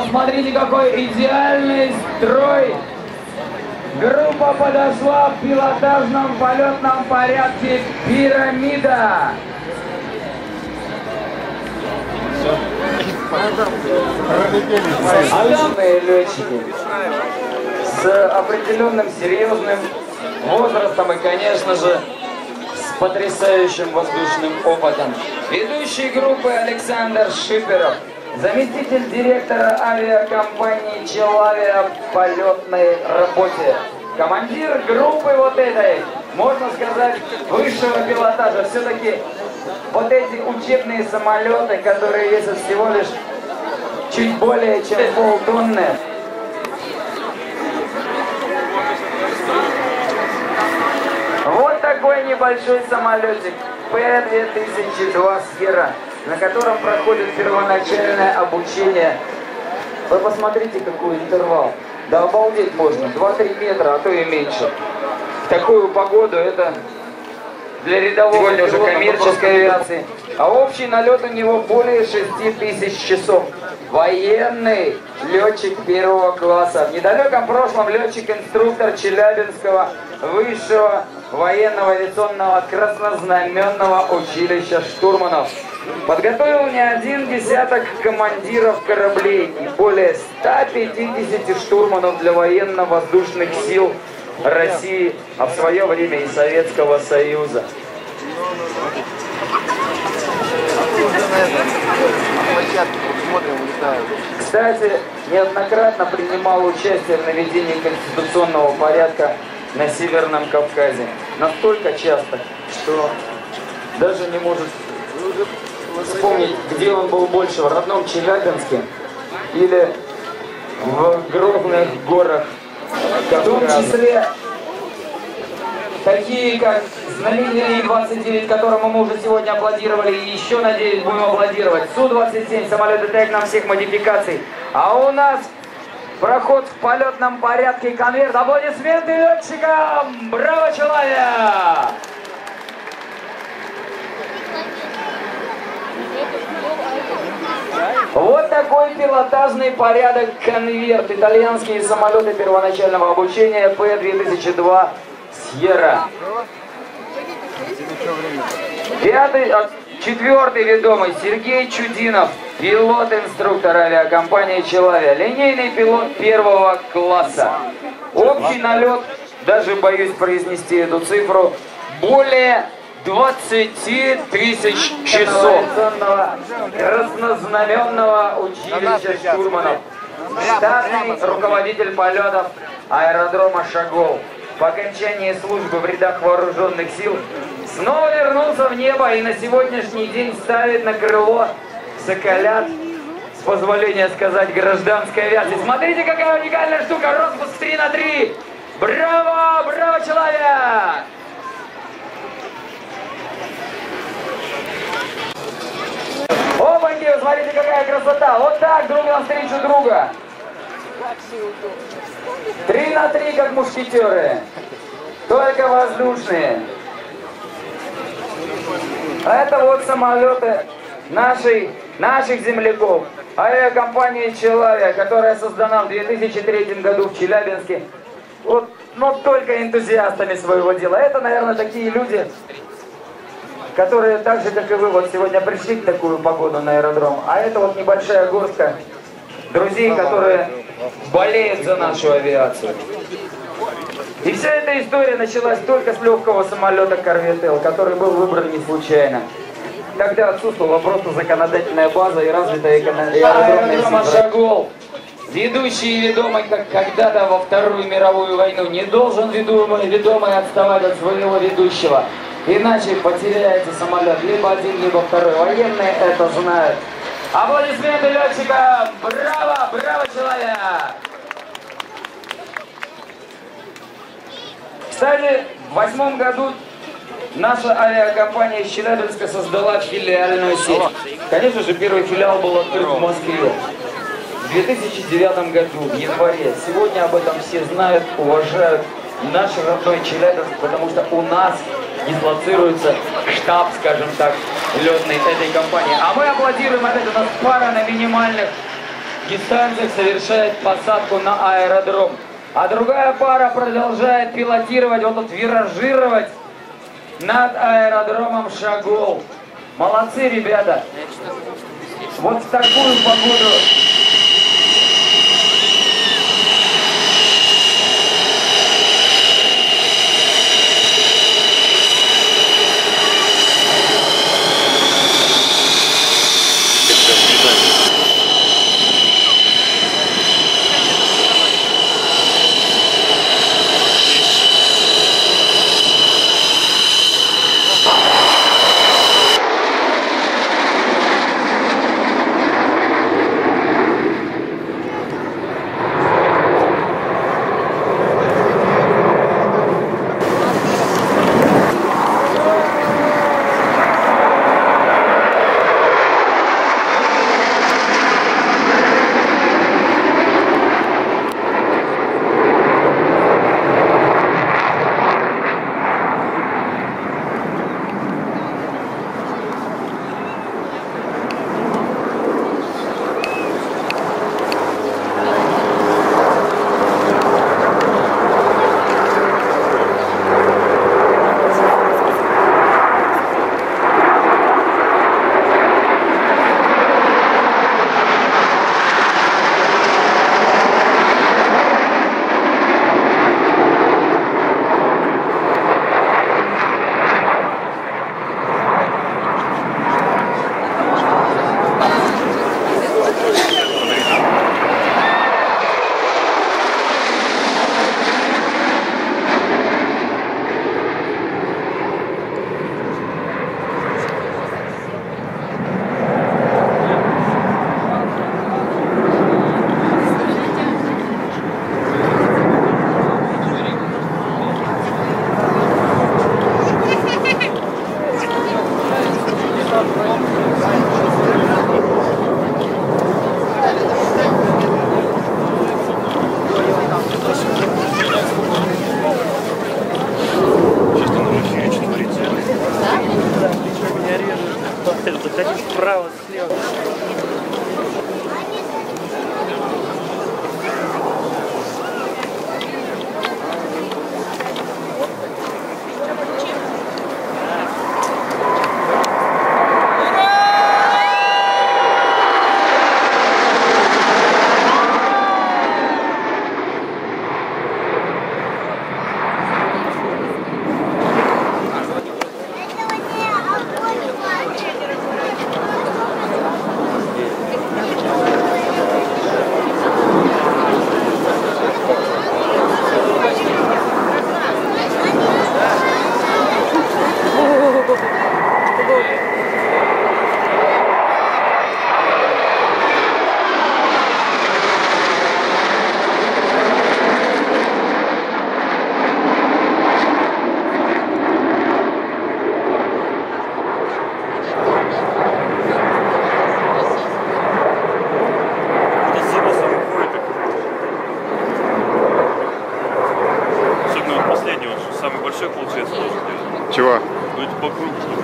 посмотрите, какой идеальный строй. Группа подошла в пилотажном полетном порядке «Пирамида». Обычные летчики с определенным серьезным возрастом и, конечно же, с потрясающим воздушным опытом. Ведущий группы Александр Шиперов, заместитель директора авиакомпании «Челавиа» в полетной работе. Командир группы вот этой, можно сказать, высшего пилотажа. Все-таки вот эти учебные самолеты, которые весят всего лишь чуть более чем полтонны, Вот такой небольшой самолетик П-2002 «Сфера», на котором проходит первоначальное обучение. Вы посмотрите, какой интервал. Да обалдеть можно, 2-3 метра, а то и меньше. В такую погоду это для рядового Сегодня уже коммерческой авиации. А общий налет у него более 6 тысяч часов. Военный летчик первого класса. В недалеком прошлом летчик-инструктор Челябинского высшего военного авиационного краснознаменного училища штурманов. Подготовил не один десяток командиров кораблей и более 150 штурманов для военно-воздушных сил России, а в свое время и Советского Союза. Кстати, неоднократно принимал участие в наведении конституционного порядка на Северном Кавказе. Настолько часто, что даже не может вспомнить, где он был больше, в родном Челябинске или в Грозных горах в том числе такие, как знаменитый 29 которому мы уже сегодня аплодировали, и еще, надеюсь, будем аплодировать. Су-27, самолеты ТЭК на всех модификаций. А у нас проход в полетном порядке конверт. Аплодисменты летчикам! Браво, человек! Вот такой пилотажный порядок конверт. Итальянские самолеты первоначального обучения П-2002 Сьерра. Пятый, а, четвертый ведомый Сергей Чудинов, пилот-инструктор авиакомпании «Человек», линейный пилот первого класса. Общий налет, даже боюсь произнести эту цифру, более 20 тысяч часов краснознаменного училища штурманов. Штатный руководитель полетов аэродрома Шагол. По окончании службы в рядах вооруженных сил снова вернулся в небо и на сегодняшний день ставит на крыло Соколят, с позволения сказать, гражданской авиации. Смотрите, какая уникальная штука, распуск 3 на 3. Браво, браво, человек! Опаньки, смотрите, какая красота. Вот так друг навстречу друга. Три на три, как мушкетеры. Только воздушные. А это вот самолеты нашей, наших земляков. Авиакомпания «Человек», которая создана в 2003 году в Челябинске. Вот, но только энтузиастами своего дела. Это, наверное, такие люди, которые так же, как и вы, вот сегодня пришли в такую погоду на аэродром. А это вот небольшая горстка друзей, которые болеют за нашу авиацию. И вся эта история началась только с легкого самолета Корветел, который был выбран не случайно. Тогда отсутствовала просто законодательная база и развитая аэродромная Шагол, ведущий и ведомый, как когда-то во Вторую мировую войну, не должен ведомый, ведомый отставать от своего ведущего. Иначе потеряется самолет либо один, либо второй. Военные это знают. Аплодисменты летчикам! Браво! Браво, человек! Кстати, в восьмом году наша авиакомпания из Челябинска создала филиальную сеть. Конечно же, первый филиал был открыт в Москве. В 2009 году, в январе. Сегодня об этом все знают, уважают наш родной Челябинск, потому что у нас дислоцируется штаб, скажем так, летный этой компании. А мы аплодируем, это у нас пара на минимальных дистанциях совершает посадку на аэродром. А другая пара продолжает пилотировать, вот тут виражировать над аэродромом Шагол. Молодцы, ребята. Вот в такую погоду Заходи вправо, слева. самый большой получается должен делать. Чего? Ну, по кругу, чтобы